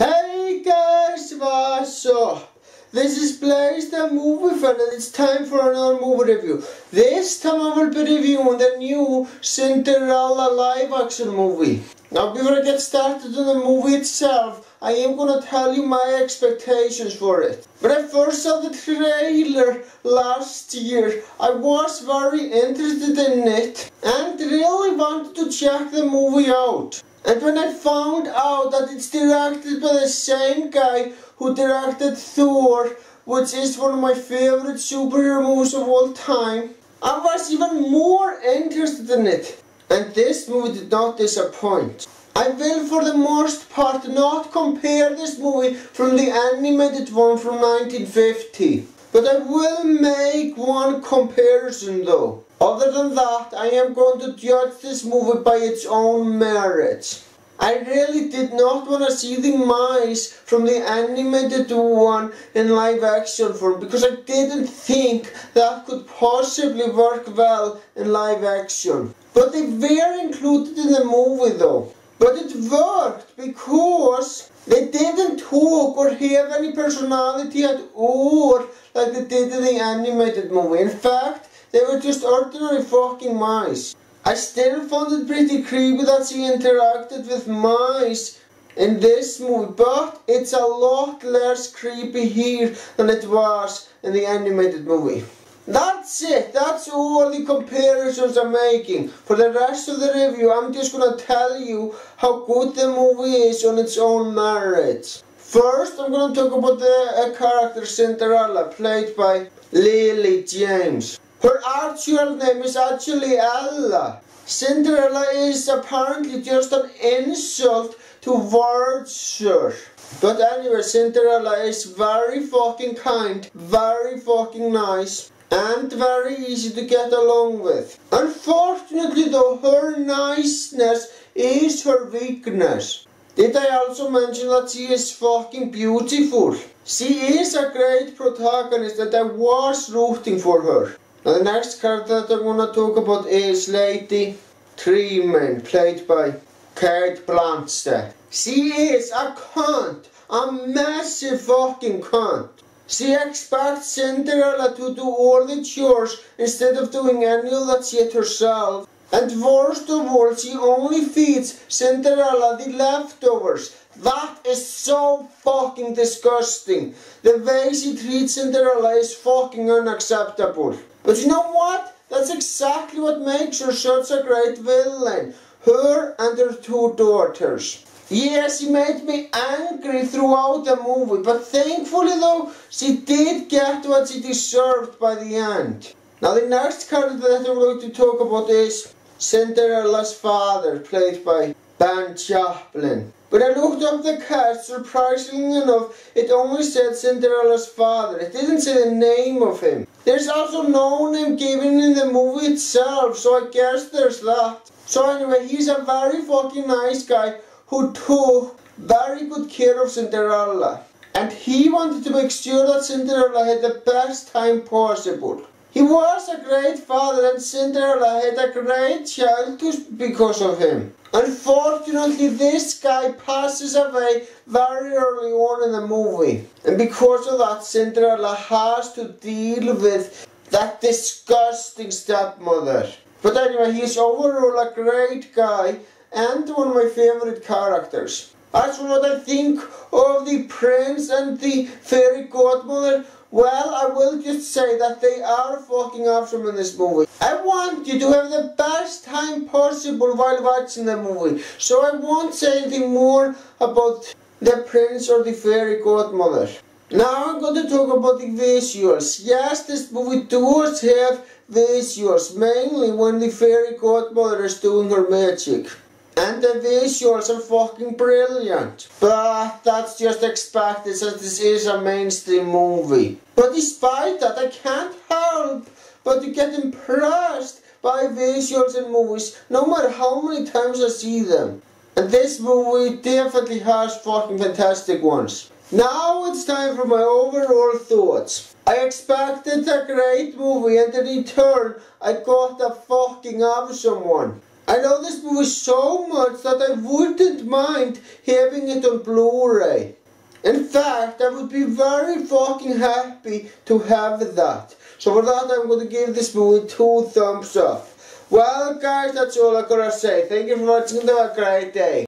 Hey guys, what's up? This is Blaze the Movie Fan and it's time for another movie review. This time I will be reviewing the new Cinderella live action movie. Now before I get started on the movie itself, I am gonna tell you my expectations for it. When I first saw the trailer last year, I was very interested in it and really wanted to check the movie out. And when I found out that it's directed by the same guy who directed Thor, which is one of my favorite superhero movies of all time, I was even more interested in it. And this movie did not disappoint. I will for the most part not compare this movie from the animated one from 1950. But I will make one comparison though. Other than that, I am going to judge this movie by its own merits. I really did not want to see the mice from the animated one in live action form because I didn't think that could possibly work well in live action. But they were included in the movie though. But it worked because they didn't talk or have any personality at all like they did in the animated movie. In fact, they were just ordinary fucking mice. I still found it pretty creepy that she interacted with mice in this movie, but it's a lot less creepy here than it was in the animated movie. That's it, that's all the comparisons I'm making. For the rest of the review, I'm just gonna tell you how good the movie is on its own merits. First, I'm gonna talk about the uh, character Cinderella, played by Lily James. Her actual name is actually Ella. Cinderella is apparently just an insult to Wordsworth. But anyway, Cinderella is very fucking kind, very fucking nice, and very easy to get along with. Unfortunately though, her niceness is her weakness. Did I also mention that she is fucking beautiful? She is a great protagonist and I was rooting for her. Now the next character that I'm gonna talk about is Lady Tremaine, played by Cate Blanchett. She is a cunt, a massive fucking cunt. She expects Cinderella to do all the chores instead of doing any of that shit herself. And worst of all, she only feeds Cinderella the leftovers. That is so fucking disgusting. The way she treats Cinderella is fucking unacceptable. But you know what? That's exactly what makes her such a great villain. Her and her two daughters. Yes, she made me angry throughout the movie, but thankfully though, she did get what she deserved by the end. Now the next character that I'm going to talk about is Cinderella's father, played by Ben Chaplin. I looked up the cast, surprisingly enough, it only said Cinderella's father. It didn't say the name of him. There's also no name given in the movie itself, so I guess there's that. So anyway, he's a very fucking nice guy who took very good care of Cinderella. And he wanted to make sure that Cinderella had the best time possible. He was a great father and Cinderella had a great childhood because of him. Unfortunately, this guy passes away very early on in the movie. And because of that, Cinderella has to deal with that disgusting stepmother. But anyway, he's overall a great guy and one of my favorite characters. For what I think of the prince and the fairy godmother, well, I will just say that they are fucking awesome in this movie. I want you to have the best time possible while watching the movie. So I won't say anything more about the prince or the fairy godmother. Now I'm going to talk about the visuals. Yes, this movie does have visuals, mainly when the fairy godmother is doing her magic. And the visuals are fucking brilliant. But that's just expected since this is a mainstream movie. But despite that, I can't help but to get impressed by visuals in movies no matter how many times I see them. And this movie definitely has fucking fantastic ones. Now it's time for my overall thoughts. I expected a great movie and in return I got a fucking awesome one. I love this movie so much that I wouldn't mind having it on Blu-ray. In fact, I would be very fucking happy to have that. So for that, I'm going to give this movie two thumbs up. Well, guys, that's all I gotta say. Thank you for watching and have a great day.